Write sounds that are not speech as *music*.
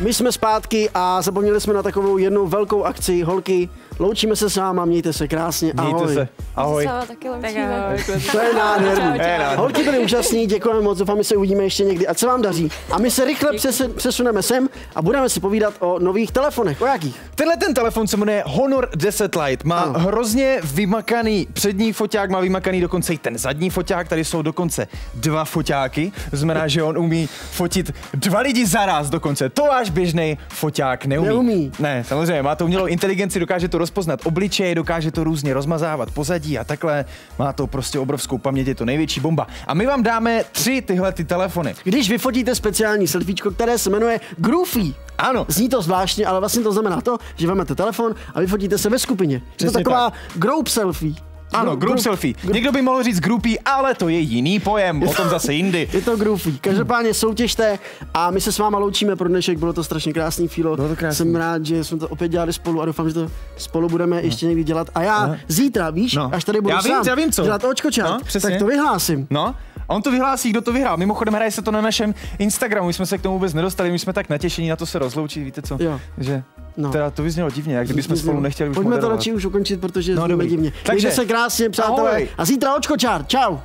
My jsme zpátky a zapomněli jsme na takovou jednu velkou akci. Holky, loučíme se s váma, mějte se krásně, ahoj. Mějte se. Ahoj. Taky loučíme. *laughs* To je nádherný. Holky byly úžasný, děkujeme moc, doufám, že se uvidíme ještě někdy. Ať se vám daří. A my se rychle přes- přesuneme sem a budeme si povídat o nových telefonech. O jakých? Tenhle ten telefon se jmenuje Honor 10 Lite. Má Ano. hrozně vymakaný přední foťák, má vymakaný dokonce i ten zadní foťák. Tady jsou dokonce dva foťáky. To znamená, že on umí fotit dva lidi zaraz dokonce. To váš běžný foťák neumí. Neumí. Ne, samozřejmě. Má to umělou inteligenci, dokáže to rozpoznat obličeje, dokáže to různě rozmazávat pozadí a takhle. Má to prostě obrovskou paměť, je to největší bomba. A my vám dáme tři tyhle ty telefony. Když vyfotíte speciální selfiečko, které se jmenuje Groovy. Ano. Zní to zvláštně, ale vlastně to znamená to, že vezmete telefon a vyfotíte se ve skupině. je to Přesně taková group selfie. Ano, Gro- group group- selfie. Někdo by mohl říct groupie, ale to je jiný pojem, o tom zase jindy. Je to groovy. Každopádně soutěžte a my se s váma loučíme pro dnešek. Bylo to strašně krásný fílo. Bylo to krásný. Jsem rád, že jsme to opět dělali spolu a doufám, že to spolu budeme ještě někdy dělat. A já zítra, víš, No. až tady budu Já vím, sám já vím, co. dělat očkočát, No, přesně. tak to vyhlásím. No, a on to vyhlásí, kdo to vyhrál. Mimochodem hraje se to na našem Instagramu, my jsme se k tomu vůbec nedostali, my jsme tak natěšení na to se rozloučit, víte co? Jo. Že No. teda to vyznělo divně, jak kdybychom spolu nechtěli už Pojďme to moderovat. radši už ukončit, protože No, dobrý. divně. Takže- Takže se krásně, přátelé. Ahoj. A zítra očkočár. Čau.